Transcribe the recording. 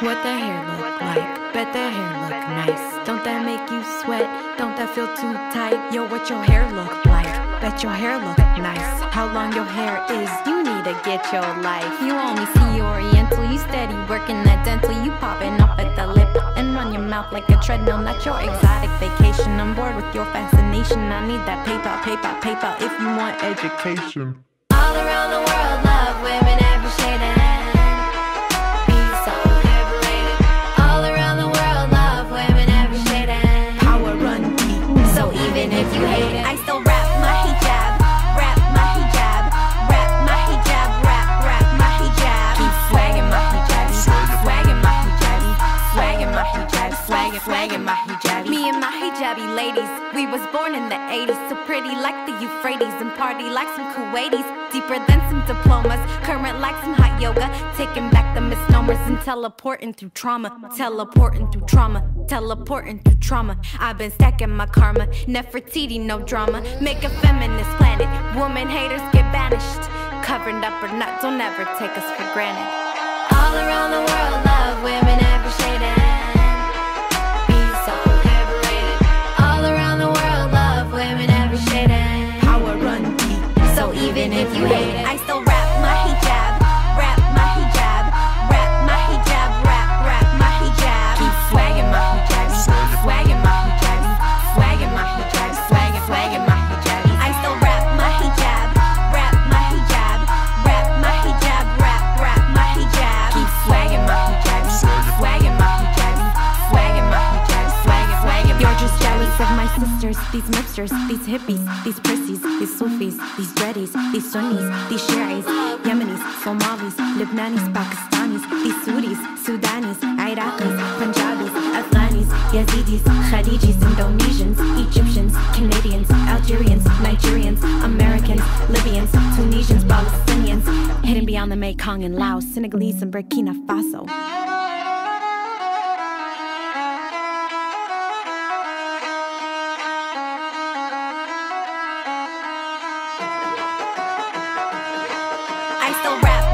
What the hair look like? Bet the hair look nice. Don't that make you sweat? Don't that feel too tight? Yo, what your hair look like? Bet your hair look nice. How long your hair is? You need to get your life. You only see Oriental. You steady working that dental. You popping up at the lip and run your mouth like a treadmill. Not your exotic vacation. I'm bored with your fascination. I need that PayPal, PayPal, PayPal. If you want education. All around the world, 80s, so pretty like the Euphrates and party like some Kuwaitis, deeper than some diplomas, current like some hot yoga, taking back the misnomers and teleporting through trauma, teleporting through trauma, teleporting through trauma. I've been stacking my karma, Nefertiti, no drama, make a feminist planet, woman haters get banished, covered up or not, don't ever take us for granted. All around the world, love women every if you hate it, I still jealous of my sisters, these mipsters, these hippies, these prissies, these Sufis, these dreadies, these Sunnis, these Shiites, Yemenis, Somalis, Lebanese, Pakistanis, these Saudis, Sudanis, Iraqis, Punjabis, Afghanis, Yazidis, Khalijis, Indonesians, Egyptians, Canadians, Algerians, Nigerians, Americans, Libyans, Tunisians, Palestinians, hidden beyond the Mekong and Laos, Senegalese and Burkina Faso. still rap.